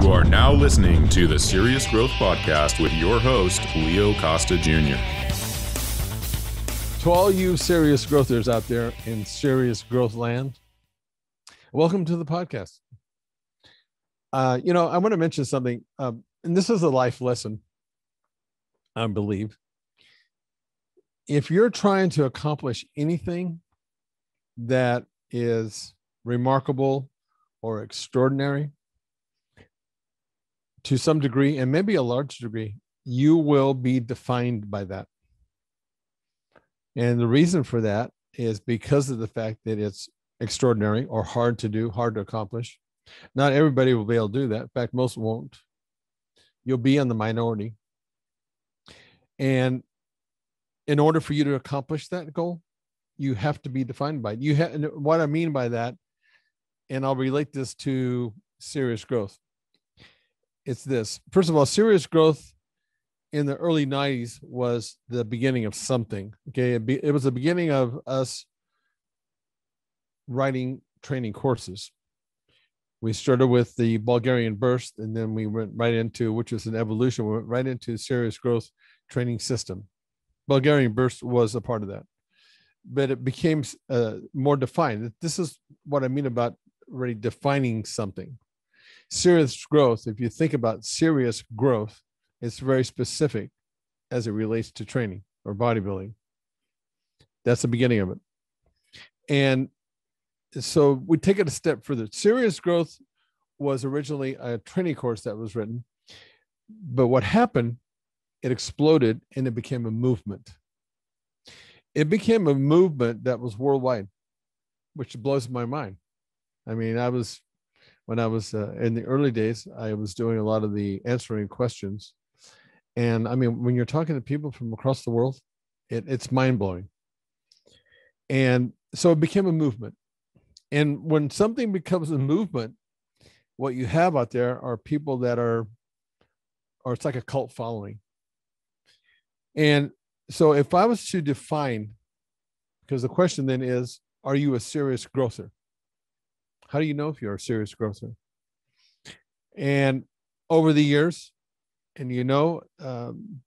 You are now listening to the Serious Growth Podcast with your host, Leo Costa Jr. To all you serious growthers out there in serious growth land, welcome to the podcast. Uh, you know, I want to mention something, um, and this is a life lesson, I believe. If you're trying to accomplish anything that is remarkable or extraordinary to some degree, and maybe a large degree, you will be defined by that. And the reason for that is because of the fact that it's extraordinary or hard to do, hard to accomplish. Not everybody will be able to do that. In fact, most won't. You'll be in the minority. And in order for you to accomplish that goal, you have to be defined by it. You have what I mean by that, and I'll relate this to serious growth. It's this. First of all, serious growth in the early 90s was the beginning of something. Okay. It, be, it was the beginning of us writing training courses. We started with the Bulgarian burst, and then we went right into, which is an evolution, we went right into serious growth training system. Bulgarian burst was a part of that, but it became uh, more defined. This is what I mean about really defining something. Serious growth, if you think about serious growth, it's very specific as it relates to training or bodybuilding. That's the beginning of it. And so we take it a step further. Serious growth was originally a training course that was written, but what happened, it exploded and it became a movement. It became a movement that was worldwide, which blows my mind. I mean, I was when I was uh, in the early days, I was doing a lot of the answering questions and I mean, when you're talking to people from across the world, it, it's mind blowing. And so it became a movement. And when something becomes a movement, what you have out there are people that are, or it's like a cult following. And so if I was to define, because the question then is, are you a serious growther? How do you know if you're a serious growther? And over the years, and you know um,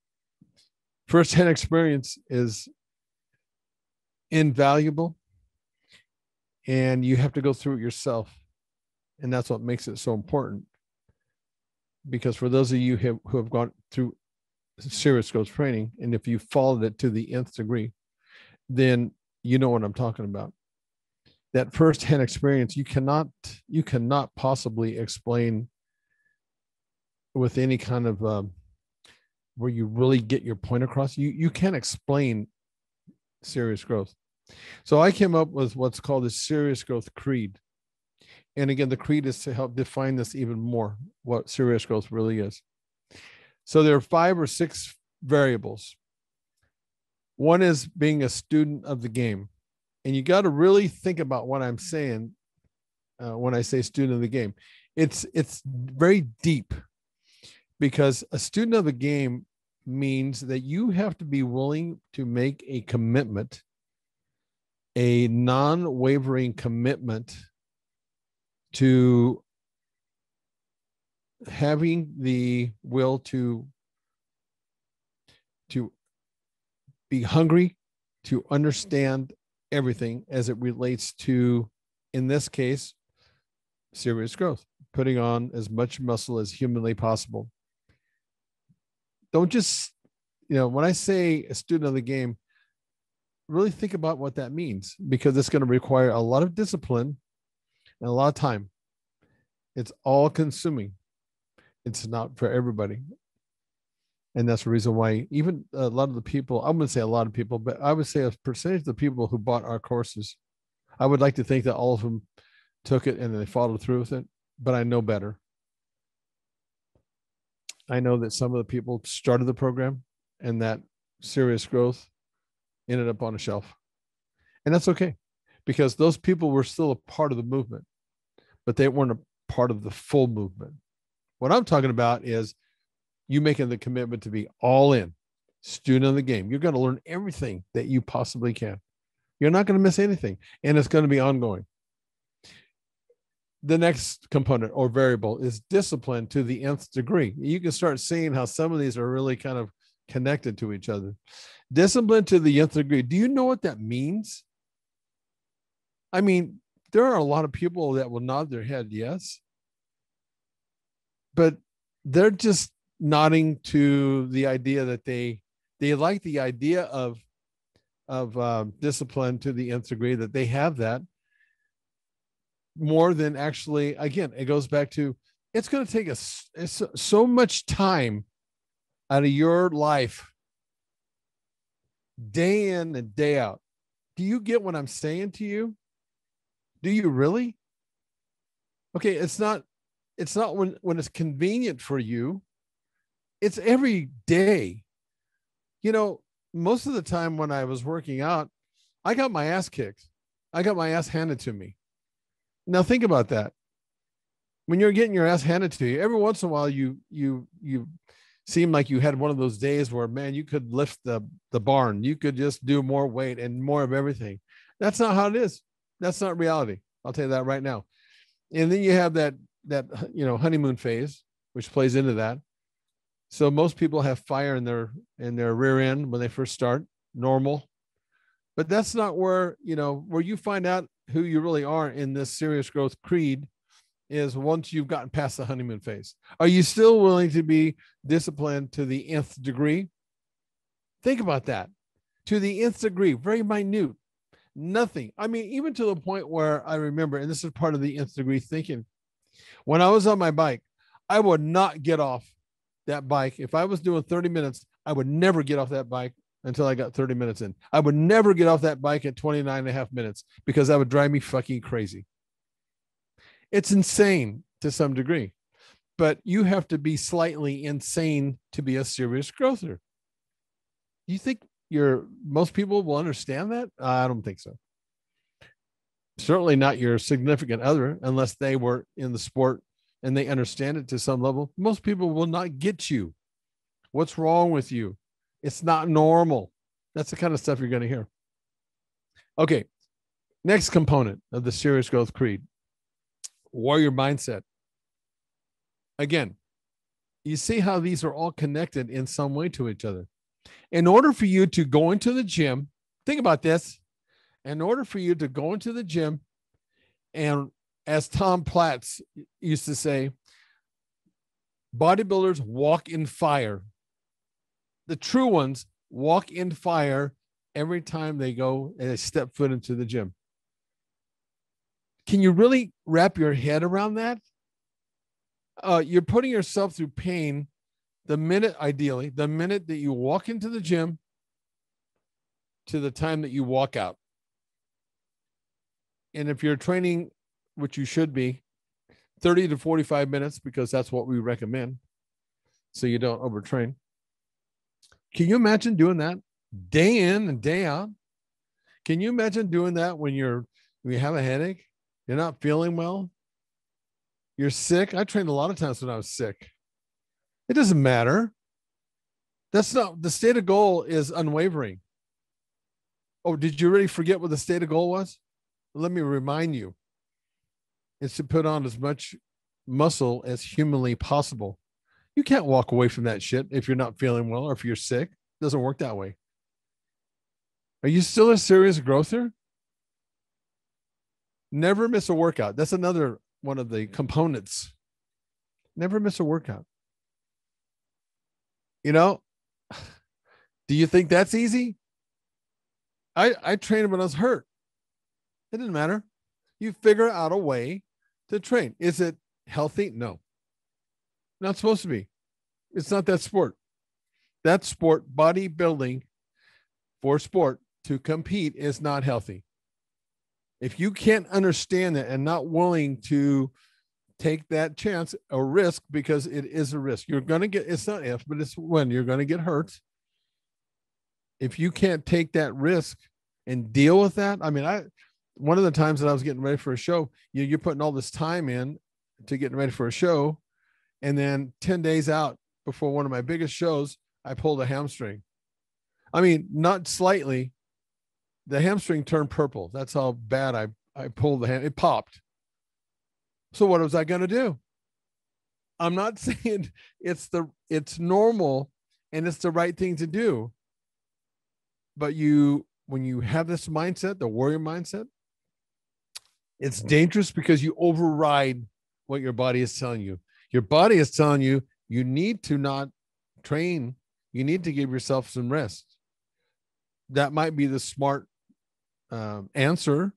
firsthand experience is invaluable and you have to go through it yourself and that's what makes it so important because for those of you who have, who have gone through serious growth training and if you followed it to the nth degree then you know what i'm talking about that firsthand experience you cannot you cannot possibly explain with any kind of um, where you really get your point across. You you can't explain serious growth. So i came up with what's called the serious growth creed. And again the creed is to help define this even more what serious growth really is. So there are five or six variables. One is being a student of the game and you got to really think about what i'm saying uh, when i say student of the game. It's it's very deep because a student of the game means that you have to be willing to make a commitment, a non wavering commitment to having the will to to be hungry to understand everything as it relates to in this case serious growth putting on as much muscle as humanly possible. Don't just you know when i say a student of the game really think about what that means because it's going to require a lot of discipline and a lot of time. It's all consuming. It's not for everybody and that's the reason why even a lot of the people i wouldn't say a lot of people but i would say a percentage of the people who bought our courses i would like to think that all of them took it and they followed through with it but i know better I know that some of the people started the program and that serious growth ended up on a shelf. And that's okay because those people were still a part of the movement, but they weren't a part of the full movement. What I'm talking about is you making the commitment to be all in, student of the game. You're going to learn everything that you possibly can. You're not going to miss anything, and it's going to be ongoing. the next component or variable is discipline to the nth degree. You can start seeing how some of these are really kind of connected to each other. Discipline to the nth degree. Do you know what that means? I mean, there are a lot of people that will nod their head yes, but they're just nodding to the idea that they they like the idea of of um, discipline to the nth degree that they have that. More than actually again it goes back to it's going to take us so much time out of your life day in and day out. Do you get what i'm saying to you? Do you really? Okay it's not it's not when when it's convenient for you it's every day you know most of the time when i was working out i got my ass kicked i got my ass handed to me now think about that. When you're getting your ass handed to you, every once in a while you you you seem like you had one of those days where man, you could lift the the barn, you could just do more weight and more of everything. That's not how it is. That's not reality. I'll tell you that right now. And then you have that that you know honeymoon phase, which plays into that. So most people have fire in their in their rear end when they first start, normal. But that's not where, you know, where you find out who you really are in this serious growth creed is once you've gotten past the honeymoon phase. Are you still willing to be disciplined to the nth degree? Think about that. To the nth degree, very minute, nothing. I mean, even to the point where I remember, and this is part of the nth degree thinking, when I was on my bike, I would not get off that bike. If I was doing 30 minutes, I would never get off that bike until I got 30 minutes in. I would never get off that bike at 29 and a half minutes because that would drive me fucking crazy. It's insane to some degree, but you have to be slightly insane to be a serious growther. You think your most people will understand that? I don't think so. Certainly not your significant other, unless they were in the sport and they understand it to some level. Most people will not get you. What's wrong with you? It's not normal. That's the kind of stuff you're going to hear. Okay. Next component of the serious growth creed warrior mindset. Again, you see how these are all connected in some way to each other. In order for you to go into the gym, think about this. In order for you to go into the gym, and as Tom Platz used to say, bodybuilders walk in fire the true ones walk in fire every time they go and they step foot into the gym. Can you really wrap your head around that? Uh, you're putting yourself through pain the minute, ideally, the minute that you walk into the gym to the time that you walk out. And if you're training, which you should be, 30 to 45 minutes, because that's what we recommend, so you don't overtrain. Can you imagine doing that day in and day out? Can you imagine doing that when you're when you have a headache, you're not feeling well, you're sick? I trained a lot of times when I was sick. It doesn't matter. That's not the stated goal is unwavering. Oh, did you really forget what the stated goal was? Let me remind you. It's to put on as much muscle as humanly possible. You can't walk away from that shit if you're not feeling well or if you're sick. It doesn't work that way. Are you still a serious growther? Never miss a workout. That's another one of the components. Never miss a workout. You know, do you think that's easy? I I trained when I was hurt. It didn't matter. You figure out a way to train. Is it healthy? No. Not supposed to be. It's not that sport. That sport, bodybuilding for sport to compete is not healthy. If you can't understand that and not willing to take that chance or risk because it is a risk, you're going to get it's not if, but it's when you're going to get hurt. If you can't take that risk and deal with that, I mean, I one of the times that I was getting ready for a show, you, you're putting all this time in to getting ready for a show and then 10 days out before one of my biggest shows, I pulled a hamstring. I mean, not slightly. The hamstring turned purple. That's how bad I, I pulled the hand. It popped. So what was I going to do? I'm not saying it's the it's normal and it's the right thing to do. But you when you have this mindset, the warrior mindset, it's dangerous because you override what your body is telling you. Your body is telling you you need to not train, you need to give yourself some rest. That might be the smart um, answer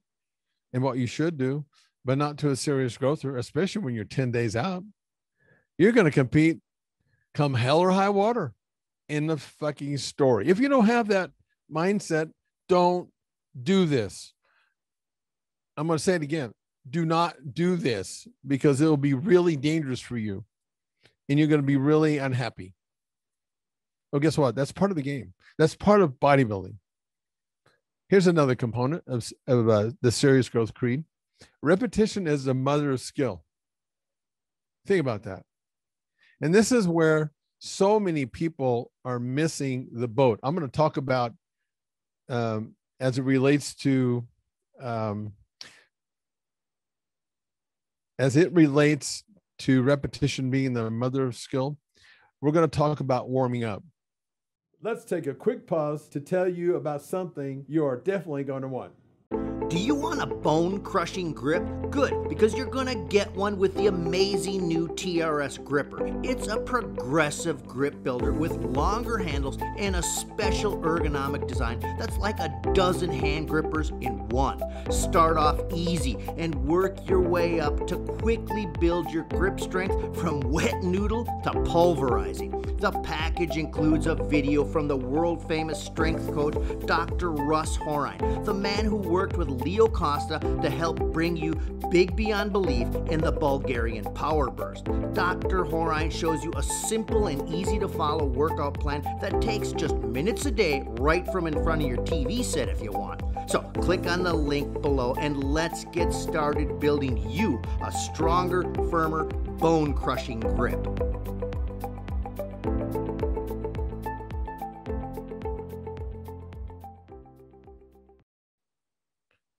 and what you should do, but not to a serious growther, especially when you're 10 days out. You're going to compete come hell or high water in the fucking story. If you don't have that mindset, don't do this. I'm going to say it again. Do not do this because it'll be really dangerous for you and you're going to be really unhappy. Well, guess what? That's part of the game. That's part of bodybuilding. Here's another component of, of uh, the serious growth creed repetition is the mother of skill. Think about that. And this is where so many people are missing the boat. I'm going to talk about um, as it relates to um, as it relates to repetition being the mother of skill. We're going to talk about warming up. Let's take a quick pause to tell you about something you are definitely going to want. Do you want a bone crushing grip? Good, because you're gonna get one with the amazing new TRS gripper. It's a progressive grip builder with longer handles and a special ergonomic design that's like a dozen hand grippers in one. Start off easy and work your way up to quickly build your grip strength from wet noodle to pulverizing. The package includes a video from the world famous strength coach, Dr. Russ Horine, the man who worked with Leo Costa to help bring you big beyond belief in the Bulgarian Power Burst. Dr. Horine shows you a simple and easy to follow workout plan that takes just minutes a day right from in front of your TV set if you want. So click on the link below and let's get started building you a stronger, firmer, bone crushing grip.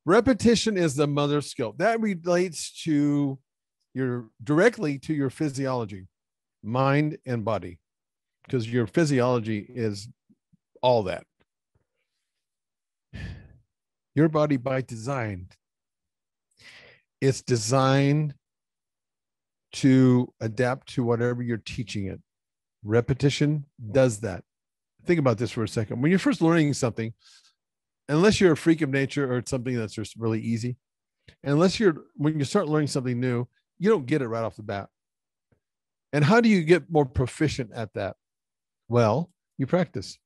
Repetition is the mother skill. That relates to your directly to your physiology mind and body because your physiology is all that. Your body by design it's designed to adapt to whatever you're teaching it. Repetition does that. Think about this for a second. When you're first learning something unless you're a freak of nature or it's something that's just really easy, unless you're when you start learning something new, you don't get it right off the bat. And how do you get more proficient at that? Well, you practice.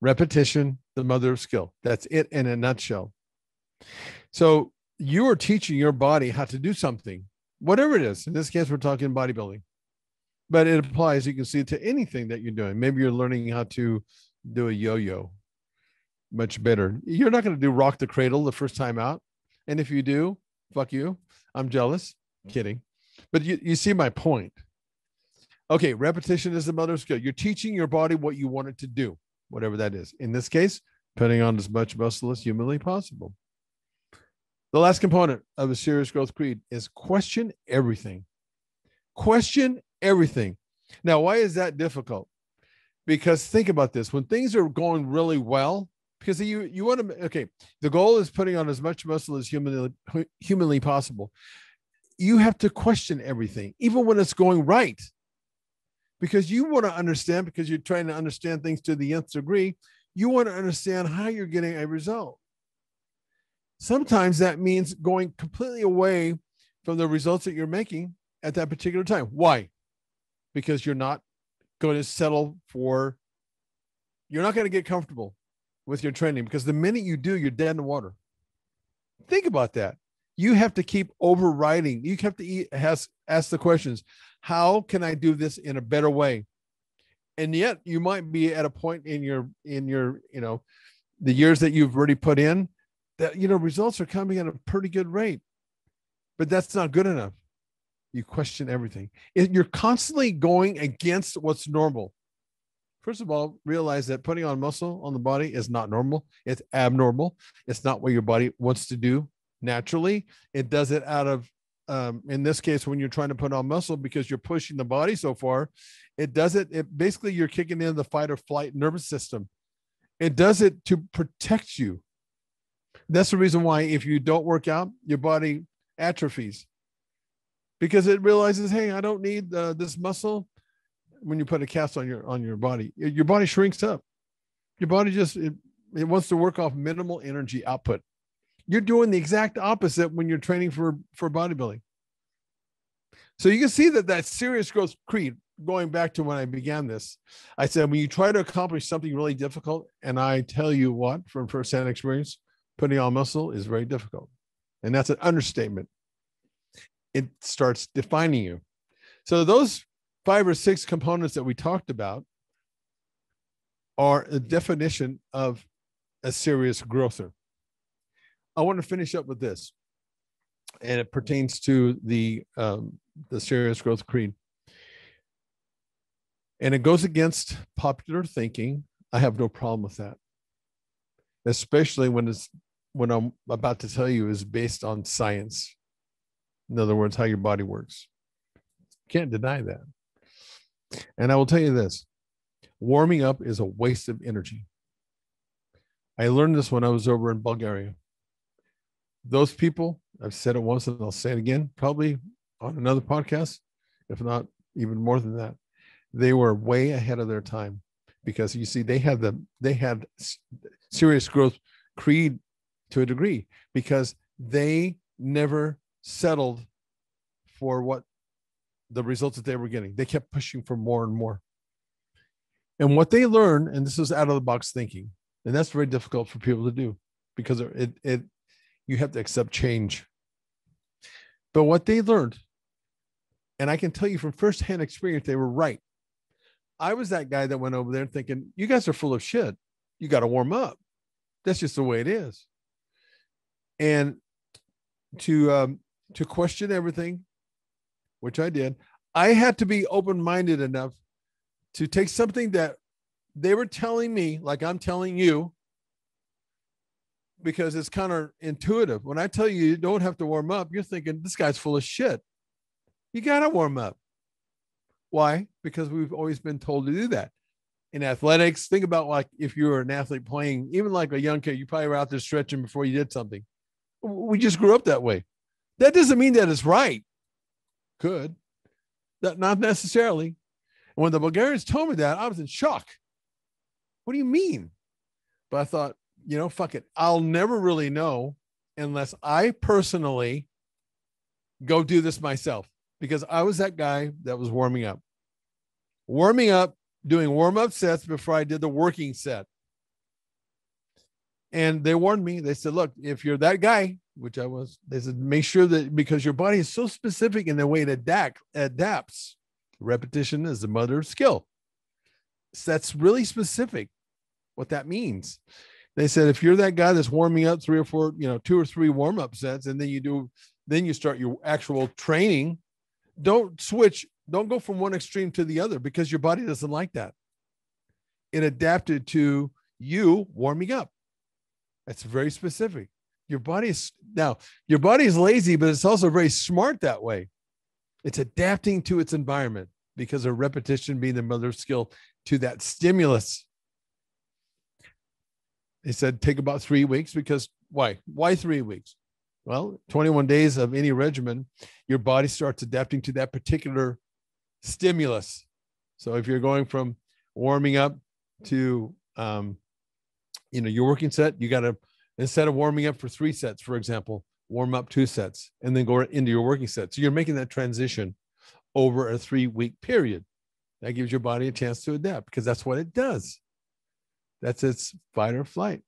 Repetition, the mother of skill. That's it in a nutshell. So you are teaching your body how to do something, whatever it is. In this case, we're talking bodybuilding, but it applies, you can see, to anything that you're doing. Maybe you're learning how to do a yo yo much better. You're not going to do rock the cradle the first time out. And if you do, fuck you. I'm jealous. Mm-hmm. Kidding. But you, you see my point. Okay, repetition is the mother of skill. You're teaching your body what you want it to do, whatever that is. In this case, putting on as much muscle as humanly possible. The last component of a serious growth creed is question everything. Question everything. Now, why is that difficult? Because think about this when things are going really well, because you you want to okay the goal is putting on as much muscle as humanly humanly possible. You have to question everything even when it's going right. Because you want to understand because you're trying to understand things to the nth degree you want to understand how you're getting a result. Sometimes that means going completely away from the results that you're making at that particular time. Why? Because you're not going to settle for you're not going to get comfortable with your training because the minute you do, you're dead in the water. Think about that. You have to keep overriding. You have to eat, has, ask the questions how can I do this in a better way? And yet you might be at a point in your, in your, you know, the years that you've already put in that, you know, results are coming at a pretty good rate, but that's not good enough. You question everything. You're constantly going against what's normal. First of all, realize that putting on muscle on the body is not normal. It's abnormal. It's not what your body wants to do naturally. It does it out of um, in this case, when you're trying to put on muscle because you're pushing the body so far, it does it. It basically you're kicking in the fight or flight nervous system. It does it to protect you. That's the reason why if you don't work out, your body atrophies because it realizes, hey, I don't need uh, this muscle. When you put a cast on your on your body, your body shrinks up. Your body just it, it wants to work off minimal energy output. You're doing the exact opposite when you're training for for bodybuilding. So you can see that that serious growth creed going back to when I began this, I said, when you try to accomplish something really difficult, and I tell you what, from firsthand experience, putting on muscle is very difficult. And that's an understatement. It starts defining you. So those five or six components that we talked about are a definition of a serious growther. I want to finish up with this, and it pertains to the um, the serious growth creed, and it goes against popular thinking. I have no problem with that, especially when it's what I'm about to tell you is based on science. In other words, how your body works. Can't deny that. And I will tell you this warming up is a waste of energy. I learned this when I was over in Bulgaria. Those people, I've said it once and I'll say it again, probably on another podcast, if not even more than that. They were way ahead of their time because you see, they had the they had serious growth creed to a degree because they never settled for what the results that they were getting. They kept pushing for more and more. And what they learn, and this is out of the box thinking, and that's very difficult for people to do because it it you have to accept change. But what they learned, and I can tell you from firsthand experience, they were right. I was that guy that went over there thinking, "You guys are full of shit. You got to warm up. That's just the way it is." And to um, to question everything, which I did, I had to be open minded enough to take something that they were telling me, like I'm telling you, because it's kind of intuitive. When I tell you you don't have to warm up, you're thinking this guy's full of shit. You got to warm up. Why? Because we've always been told to do that. In athletics, think about like if you were an athlete playing, even like a young kid, you probably were out there stretching before you did something. We just grew up that way. That doesn't mean that it's right. Could. Not necessarily. And when the Bulgarians told me that, I was in shock. What do you mean? But I thought, you know, fuck it. I'll never really know unless I personally go do this myself because I was that guy that was warming up. Warming up, doing warm up sets before I did the working set. And they warned me, they said, look, if you're that guy, which I was, they said, make sure that because your body is so specific in the way it adapt, adapts, repetition is the mother of skill. So that's really specific what that means. They said if you're that guy that's warming up three or four, you know, two or three warm up sets, and then you do, then you start your actual training, don't switch, don't go from one extreme to the other because your body doesn't like that. It adapted to you warming up. That's very specific. Your body is now your body is lazy, but it's also very smart that way. It's adapting to its environment because of repetition being the mother of skill to that stimulus. They said take about three weeks because why? Why three weeks? Well, 21 days of any regimen, your body starts adapting to that particular stimulus. So if you're going from warming up to um, you know your working set you got to instead of warming up for three sets for example warm up two sets and then go into your working set. So you're making that transition over a three week period. That gives your body a chance to adapt because that's what it does. That's its fight or flight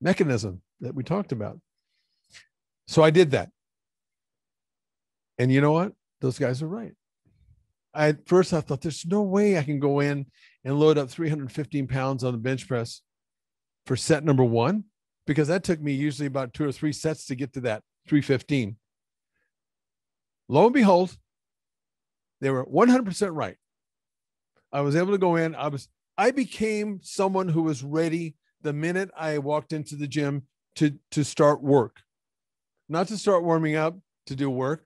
mechanism that we talked about. So i did that. And you know what? Those guys are right. I, at first I thought there's no way I can go in and load up 315 pounds on the bench press for set number one because that took me usually about two or three sets to get to that 315. Lo and behold, they were 100% right. I was able to go in. I was I became someone who was ready the minute I walked into the gym to to start work. Not to start warming up to do work.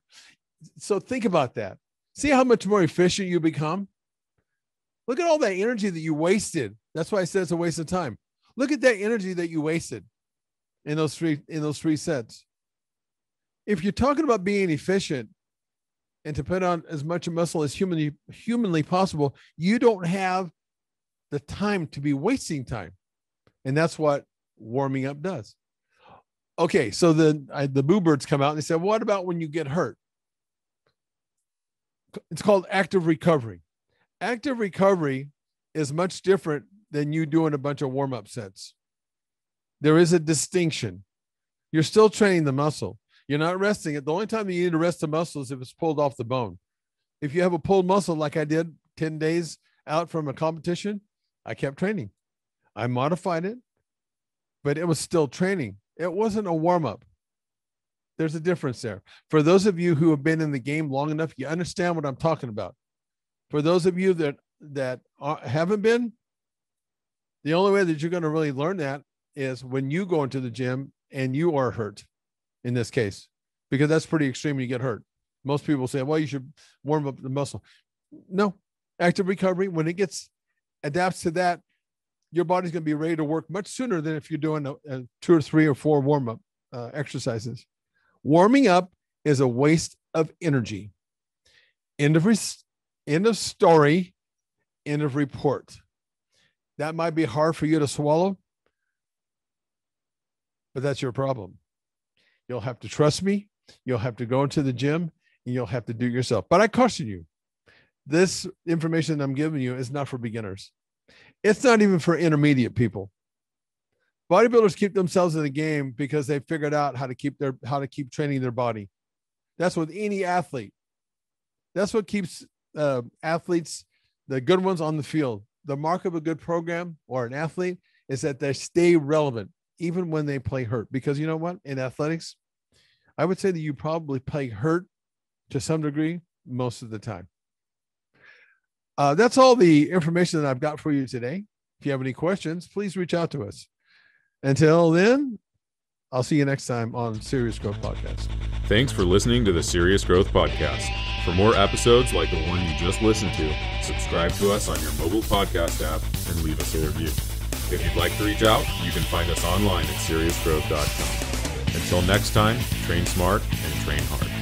So think about that. See how much more efficient you become? Look at all that energy that you wasted. That's why I said it's a waste of time. Look at that energy that you wasted in those three in those three sets. If you're talking about being efficient and to put on as much muscle as humanly humanly possible, you don't have the time to be wasting time. And that's what warming up does. Okay, so the I, the boo birds come out and they said, "What about when you get hurt?" It's called active recovery. Active recovery is much different than you doing a bunch of warm up sets. There is a distinction. You're still training the muscle. You're not resting it. The only time you need to rest the muscle is if it's pulled off the bone. If you have a pulled muscle like I did 10 days out from a competition, I kept training. I modified it, but it was still training. It wasn't a warm up. There's a difference there. For those of you who have been in the game long enough, you understand what I'm talking about. For those of you that that haven't been, the only way that you're going to really learn that is when you go into the gym and you are hurt in this case, because that's pretty extreme. You get hurt. Most people say, well, you should warm up the muscle. No, active recovery, when it gets adapts to that, your body's going to be ready to work much sooner than if you're doing a, a two or three or four warm up uh, exercises. Warming up is a waste of energy. End of, re- end of story, end of report. That might be hard for you to swallow, but that's your problem. You'll have to trust me. You'll have to go into the gym and you'll have to do it yourself. But I caution you this information I'm giving you is not for beginners. It's not even for intermediate people. Bodybuilders keep themselves in the game because they figured out how to keep their how to keep training their body. That's with any athlete. That's what keeps uh, athletes, the good ones, on the field. The mark of a good program or an athlete is that they stay relevant even when they play hurt. Because you know what? In athletics, I would say that you probably play hurt to some degree most of the time. Uh, that's all the information that I've got for you today. If you have any questions, please reach out to us. Until then, I'll see you next time on Serious Growth Podcast. Thanks for listening to the Serious Growth Podcast. For more episodes like the one you just listened to, subscribe to us on your mobile podcast app and leave us a review. If you'd like to reach out, you can find us online at seriousgrowth.com. Until next time, train smart and train hard.